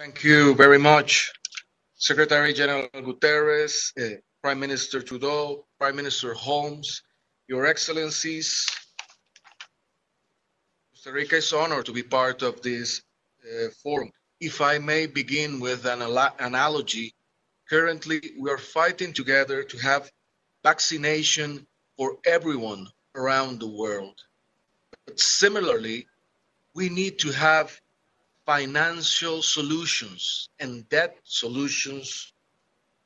Thank you very much, Secretary General Guterres, uh, Prime Minister Trudeau, Prime Minister Holness, Your Excellencies. Costa Rica is honored to be part of this uh, forum. If I may begin with an analogy, currently we are fighting together to have vaccination for everyone around the world. But similarly, we need to have financial solutions and debt solutions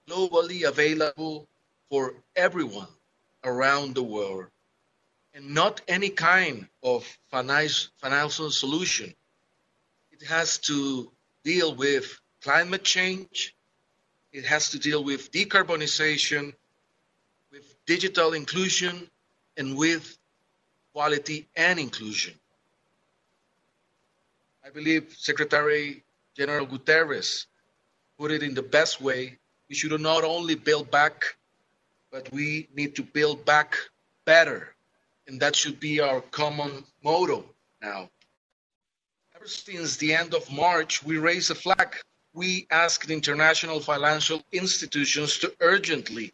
globally available for everyone around the world and not any kind of financial solution. It has to deal with climate change, it has to deal with decarbonization, with digital inclusion, and with quality and inclusion. I believe Secretary General Guterres put it in the best way. We should not only build back, but we need to build back better. And that should be our common motto now. Ever since the end of March, we raised a flag. We asked international financial institutions to urgently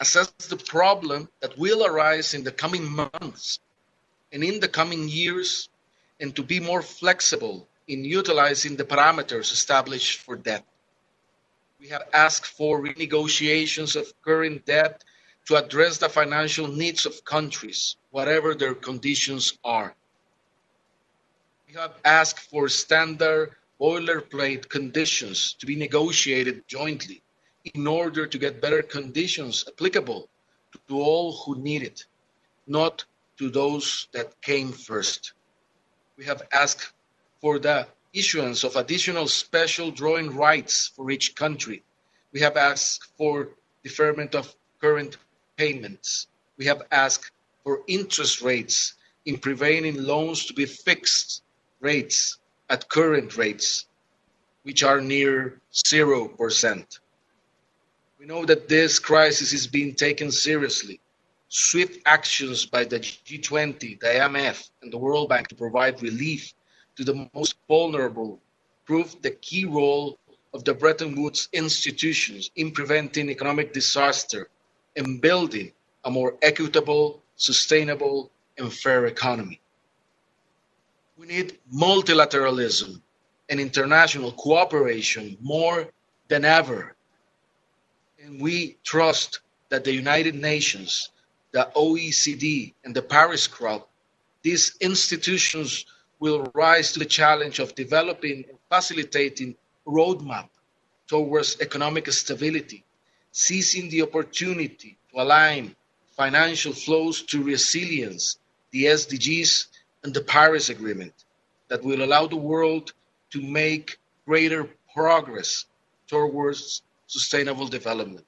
assess the problem that will arise in the coming months and in the coming years and to be more flexible in utilizing the parameters established for debt. We have asked for renegotiations of current debt to address the financial needs of countries, whatever their conditions are. We have asked for standard boilerplate conditions to be negotiated jointly in order to get better conditions applicable to all who need it, not to those that came first we have asked for the issuance of additional special drawing rights for each country. We have asked for deferment of current payments. We have asked for interest rates in prevailing loans to be fixed rates at current rates, which are near 0%. We know that this crisis is being taken seriously swift actions by the G20, the IMF, and the World Bank to provide relief to the most vulnerable proved the key role of the Bretton Woods institutions in preventing economic disaster and building a more equitable, sustainable, and fair economy. We need multilateralism and international cooperation more than ever. And we trust that the United Nations the OECD, and the Paris Club, these institutions will rise to the challenge of developing and facilitating a roadmap towards economic stability, seizing the opportunity to align financial flows to resilience, the SDGs, and the Paris Agreement that will allow the world to make greater progress towards sustainable development.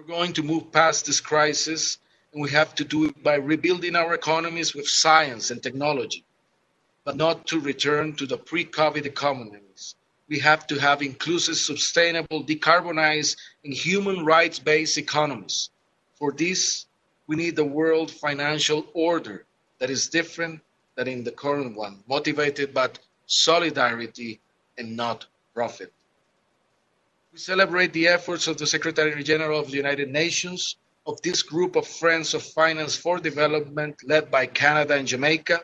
We're going to move past this crisis, and we have to do it by rebuilding our economies with science and technology, but not to return to the pre COVID economies. We have to have inclusive, sustainable, decarbonized, and human rights based economies. For this, we need a world financial order that is different than in the current one, motivated by solidarity and not profit. We celebrate the efforts of the Secretary General of the United Nations, of this group of Friends of Finance for Development led by Canada and Jamaica,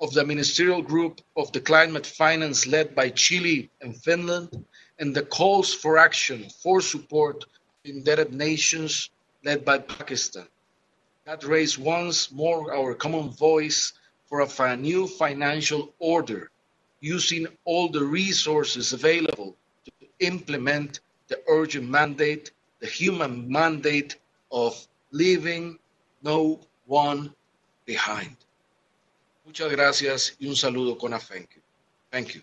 of the Ministerial Group of the Climate Finance led by Chile and Finland, and the calls for action for support to indebted nations led by Pakistan. That raised once more our common voice for a new financial order, using all the resources available implement the urgent mandate, the human mandate of leaving no one behind. Muchas gracias y un saludo con afecto. Thank you.